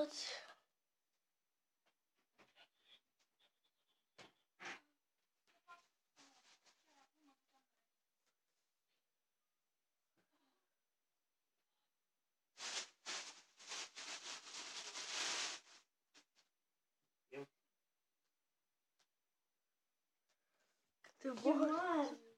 От. Ты бог.